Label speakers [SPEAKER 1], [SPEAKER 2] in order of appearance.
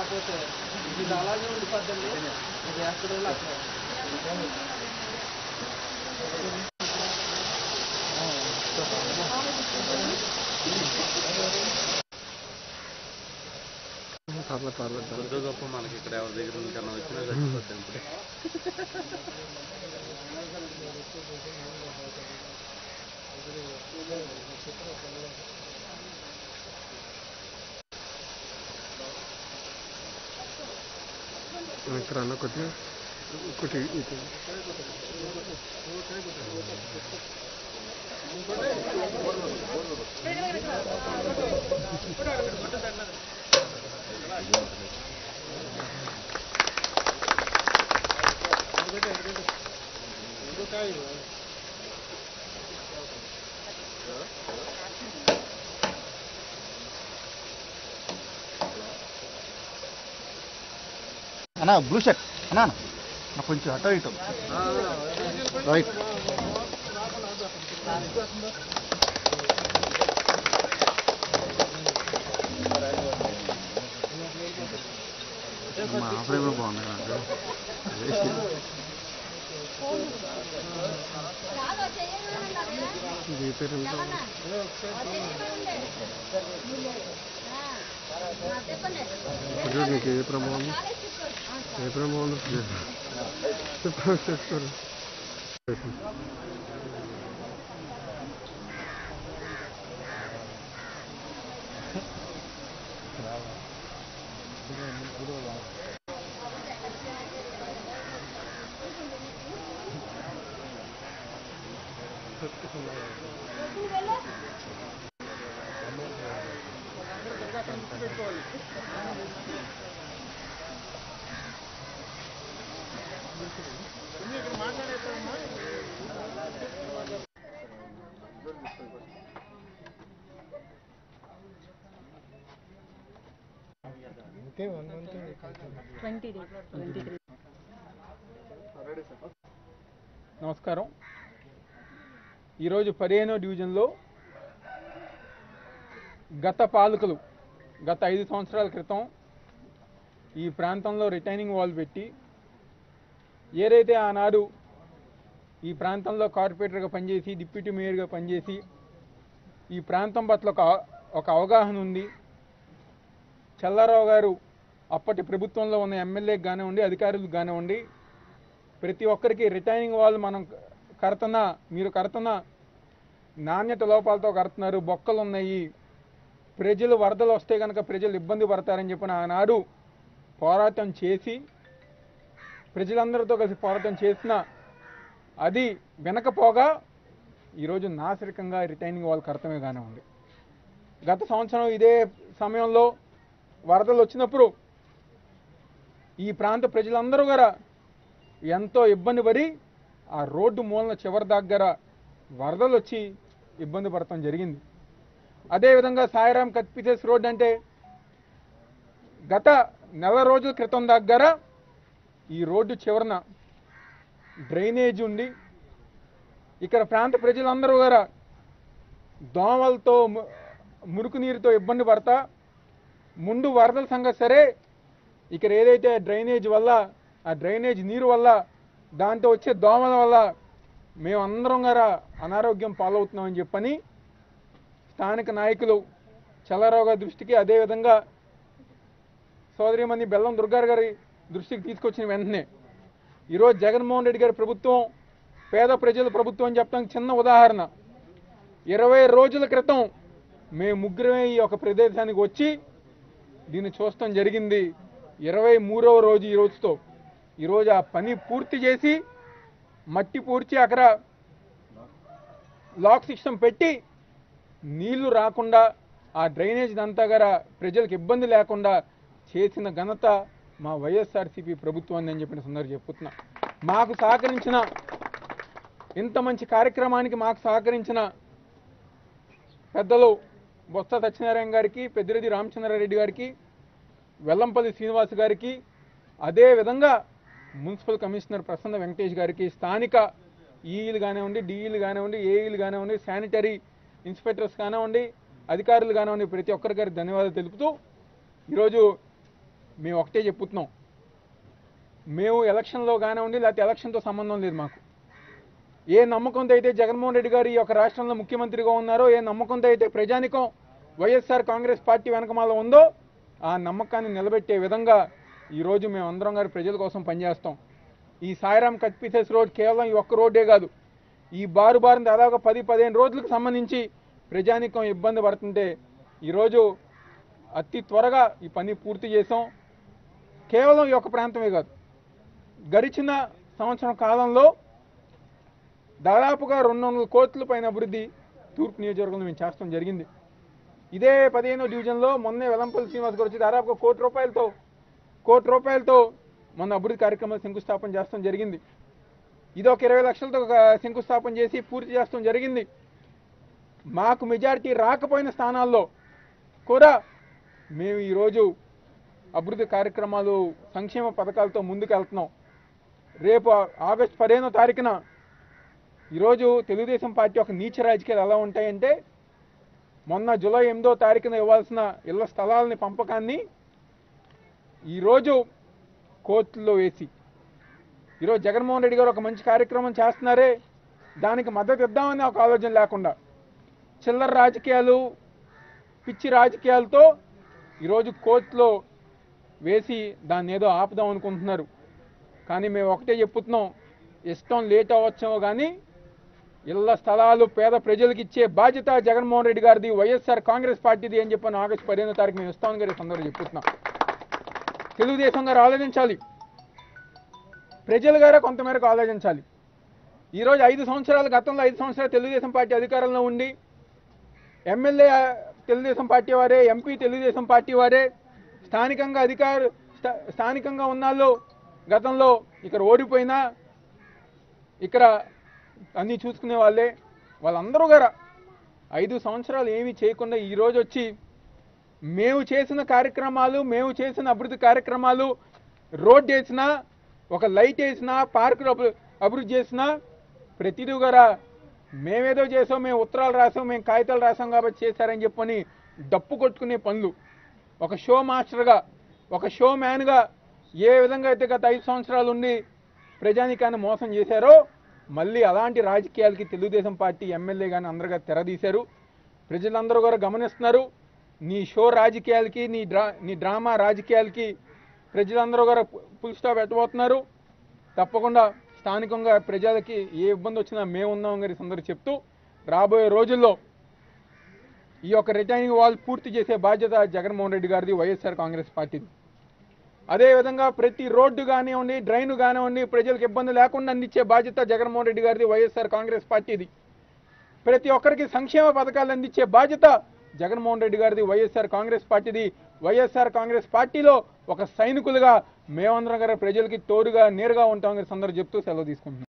[SPEAKER 1] కాకపోతే ఇది అలాగే ఉండిపోద్దండి ఇది ఎక్కడ అక్కడ
[SPEAKER 2] పర్లేదు పర్లేదు
[SPEAKER 3] కొద్ది గొప్ప మనకి ఇక్కడ ఎవరి దగ్గర నుంచి కన్నా వచ్చినా చచ్చిపోతాం ఇప్పుడే
[SPEAKER 2] ఇక్కడ అన్న ఒకటి ఒకటి ఇది
[SPEAKER 4] అన్నా బ్లూ షర్ట్ అన్నా కొంచెం అటో ఇటు రైట్
[SPEAKER 2] మా ఫ్రేమ్ బాగుంది నాకు ఇది పేరు ఎంత? ఇప్పుడు చూడు నీకు ఏ ఫ్రేమ్ బాగుంది ఏ ఫ్రేమ్
[SPEAKER 5] ట్వంటీ ట్వంటీ త్రీ
[SPEAKER 6] నమస్కారం. ఈరోజు పదిహేనో డివిజన్లో గత పాలకులు గత ఐదు సంవత్సరాల క్రితం ఈ ప్రాంతంలో రిటైనింగ్ వాల్ పెట్టి ఏదైతే ఆనాడు ఈ ప్రాంతంలో కార్పొరేటర్గా పనిచేసి డిప్యూటీ మేయర్గా పనిచేసి ఈ ప్రాంతం పట్ల ఒక ఒక అవగాహన ఉంది. చల్లారావు గారు అప్పటి ప్రభుత్వంలో ఉన్న ఎమ్మెల్యేకి కానివ్వండి అధికారులకు కానివ్వండి ప్రతి ఒక్కరికి రిటైనింగ్ వాల్ మనం కడుతున్నా మీరు కడుతున్న నాణ్యత లోపాలతో కడుతున్నారు బొక్కలు ఉన్నాయి ప్రజలు వరదలు వస్తే కనుక ప్రజలు ఇబ్బంది పడతారని చెప్పిన ఆనాడు పోరాటం చేసి ప్రజలందరితో కలిసి పోరాటం చేసిన అది వెనకపోగా ఈరోజు నాసిరకంగా రిటైనింగ్ వాళ్ళకి అర్థమే కానీ ఉంది. గత సంవత్సరం ఇదే సమయంలో వరదలు వచ్చినప్పుడు ఈ ప్రాంత ప్రజలందరూ కూడా ఎంతో ఇబ్బంది పడి ఆ రోడ్డు మూలన చివరి దగ్గర వరదలు వచ్చి ఇబ్బంది పడటం జరిగింది. అదేవిధంగా సాయిరాం కత్పిసెస్ రోడ్ అంటే గత నెల రోజుల క్రితం దగ్గర ఈ రోడ్డు చివరన డ్రైనేజ్ ఉండి ఇక్కడ ప్రాంత ప్రజలందరూ కూడా దోమలతో ము- నీరుతో ఇబ్బంది పడతా ముందు వరదల సంగతి సరే ఇక్కడ ఏదైతే డ్రైనేజ్ వల్ల ఆ డ్రైనేజ్ నీరు వల్ల దాంతో వచ్చే దోమల వల్ల మేమందరం గారా అనారోగ్యం పాలవుతున్నామని చెప్పని స్థానిక నాయకులు చల్లారావు గారి దృష్టికి అదేవిధంగా సోదరిమణి బెల్లం దుర్గారు గారి దృష్టికి తీసుకొచ్చిన వెంటనే. ఈరోజు జగన్మోహన్ రెడ్డి గారి ప్రభుత్వం పేద ప్రజల ప్రభుత్వం అని చెప్పడానికి చిన్న ఉదాహరణ. ఇరవై రోజుల క్రితం మేము ముగ్గురమే ఈ యొక్క ప్రదేశానికి వచ్చి దీన్ని చూస్తాం జరిగింది. ఇరవై మూడవ రోజు ఈ రోజుతో. ఈరోజు ఆ పని పూర్తి చేసి మట్టి పూడ్చి అక్కడ లాక్ సిస్టమ్ పెట్టి నీళ్ళు రాకుండా ఆ డ్రైనేజ్ అంతా కూడా ప్రజలకు ఇబ్బంది లేకుండా చేసిన ఘనత మా వైఎస్ఆర్సీపీ ప్రభుత్వాన్ని అని చెప్పిన సందర్భం చెప్పుతున్నా. మాకు సహకరించిన ఇంత మంచి కార్యక్రమానికి మాకు సహకరించిన పెద్దలు బొత్స సత్యనారాయణ గారికి పెద్దిరెడ్డి రామచంద్రారెడ్డి గారికి వెల్లంపల్లి శ్రీనివాస్ గారికి అదే విధంగా మున్సిపల్ కమిషనర్ ప్రసన్న వెంకటేష్ గారికి స్థానిక ఈఈలు కానివ్వండి డిఈలు కానివ్వండి ఏఈలు కానివ్వండి శానిటరీ ఇన్స్పెక్టర్స్ కానివ్వండి అధికారులు కానివ్వండి ప్రతి ఒక్కరి గారికి ధన్యవాదాలు తెలుపుతూ ఈరోజు మేము ఒకటే చెప్పుతున్నాం. మేము ఎలక్షన్లో కానివ్వండి లేకపోతే ఎలక్షన్తో సంబంధం లేదు మాకు. ఏ నమ్మకంతో అయితే జగన్మోహన్ రెడ్డి గారు ఈ యొక్క రాష్ట్రంలో ముఖ్యమంత్రిగా ఉన్నారో ఏ నమ్మకంతో అయితే ప్రజానికం వైఎస్ఆర్ కాంగ్రెస్ పార్టీ వెనకమాల ఉందో ఆ నమ్మకాన్ని నిలబెట్టే విధంగా ఈరోజు మేము అందరం గారి ప్రజల కోసం పనిచేస్తాం. ఈ సాయిరామ్ కట్పీసెస్ రోడ్ కేవలం ఈ ఒక్క రోడ్డే కాదు. ఈ బారు బారిన దాదాపు పది పదిహేను రోజులకు సంబంధించి ప్రజానికం ఇబ్బంది పడుతుంటే ఈరోజు అతి త్వరగా ఈ పని పూర్తి చేసాం కేవలం ఈ యొక్క ప్రాంతమే కాదు. గడిచిన సంవత్సరం కాలంలో దాదాపుగా రెండు వందల కోట్ల పైన అభివృద్ధి తూర్పు నియోజకవర్గంలో మేము చేస్తాం జరిగింది. ఇదే పదిహేనో డివిజన్లో మొన్నే వెలంపల్లి శ్రీనివాస్ గారు వచ్చి దాదాపుగా కోటి రూపాయలతో కోటి రూపాయలతో మొన్న అభివృద్ధి కార్యక్రమాలు శంకుస్థాపన చేస్తాం జరిగింది. ఇది ఒక ఇరవై లక్షలతో ఒక శంకుస్థాపన చేసి పూర్తి చేస్తాం జరిగింది. మాకు మెజారిటీ రాకపోయిన స్థానాల్లో కూడా మేము ఈరోజు అభివృద్ధి కార్యక్రమాలు సంక్షేమ పథకాలతో ముందుకెళ్తున్నాం. రేపు ఆగస్టు పదిహేనో తారీఖున ఈరోజు తెలుగుదేశం పార్టీ ఒక నీచ రాజకీయాలు ఎలా ఉంటాయంటే మొన్న జూలై ఎనిమిదో తారీఖున ఇవ్వాల్సిన ఇళ్ళ స్థలాలని పంపకాన్ని ఈరోజు కోర్టులో వేసి ఈరోజు జగన్మోహన్ రెడ్డి గారు ఒక మంచి కార్యక్రమం చేస్తున్నారే దానికి మద్దతు ఇద్దామని ఒక ఆలోచన లేకుండా. చిల్లర రాజకీయాలు పిచ్చి రాజకీయాలతో ఈరోజు కోర్టులో వేసి దాన్ని ఏదో ఆపుదాం అనుకుంటున్నారు. కానీ మేము ఒకటే చెప్పుతున్నాం ఇష్టం లేట్ అవ్వచ్చేమో కానీ ఇళ్ళ స్థలాలు పేద ప్రజలకు ఇచ్చే బాధ్యత జగన్మోహన్ రెడ్డి గారిది వైఎస్ఆర్ కాంగ్రెస్ పార్టీది అని చెప్పాను ఆగస్టు పదిహేనో తారీఖు మేము ఇస్తామని గారి సందర్భంగా చెప్పుతున్నాం. తెలుగుదేశం గారు ఆలోచించాలి. ప్రజలు గారే కొంతమేరకు ఆలోచించాలి. ఈరోజు ఐదు సంవత్సరాలు గతంలో ఐదు సంవత్సరాలు తెలుగుదేశం పార్టీ అధికారంలో ఉండి ఎమ్మెల్యే తెలుగుదేశం పార్టీ వారే ఎంపీ తెలుగుదేశం పార్టీ వారే స్థానికంగా అధికారు స్థా- స్థానికంగా ఉన్నాళ్ళు గతంలో ఇక్కడ ఓడిపోయినా ఇక్కడ అన్నీ చూసుకునే వాళ్ళే వాళ్ళందరూ గారా ఐదు సంవత్సరాలు ఏమీ చేయకుండా ఈ రోజు వచ్చి మేము చేసిన కార్యక్రమాలు మేము చేసిన అభివృద్ధి కార్యక్రమాలు రోడ్ వేసినా ఒక లైట్ వేసినా పార్కులు అభి- అభివృద్ధి చేసినా ప్రతిదీ గారా మేమేదో చేసాం మేము ఉత్తరాలు రాసాం మేము కాగితాలు రాసాం కాబట్టి చేశారని చెప్పని డప్పు కొట్టుకునే పనులు. ఒక షో మాస్టర్గా ఒక షో మ్యాన్గా ఏ విధంగా అయితే గత ఐదు సంవత్సరాలు ఉండి ప్రజానికాన్ని మోసం చేశారో మళ్ళీ అలాంటి రాజకీయాలకి తెలుగుదేశం పార్టీ ఎమ్మెల్యే కానీ అందరుగా తెరదీశారు. ప్రజలందరూ కూడా గమనిస్తున్నారు నీ షో రాజకీయాలకి నీ డ్రా నీ డ్రామా రాజకీయాలకి ప్రజలందరూ కూడా ఫుల్ స్టాప్ పెట్టబోతున్నారు తప్పకుండా స్థానికంగా ప్రజలకి ఏ ఇబ్బంది వచ్చినా మేము ఉన్నాం గారి సందరూ చెప్తూ రాబోయే రోజుల్లో ఈ యొక్క రిటైనింగ్ వాల్ పూర్తి చేసే బాధ్యత జగన్మోహన్ రెడ్డి గారిది వైఎస్ఆర్ కాంగ్రెస్ పార్టీది. అదేవిధంగా ప్రతి రోడ్డు కానివ్వండి డ్రైన్ కానివ్వండి ప్రజలకు ఇబ్బంది లేకుండా అందించే బాధ్యత జగన్మోహన్ రెడ్డి గారిది వైఎస్ఆర్ కాంగ్రెస్ పార్టీది. ప్రతి ఒక్కరికి సంక్షేమ పథకాలు అందించే బాధ్యత జగన్మోహన్ రెడ్డి గారిది వైఎస్ఆర్ కాంగ్రెస్ పార్టీది. వైఎస్ఆర్ కాంగ్రెస్ పార్టీలో ఒక సైనికులుగా మేమందరం గారు ప్రజలకి తోడుగా నేరుగా ఉంటామని సందర్భం చెప్తూ సెలవు తీసుకుంటున్నాం.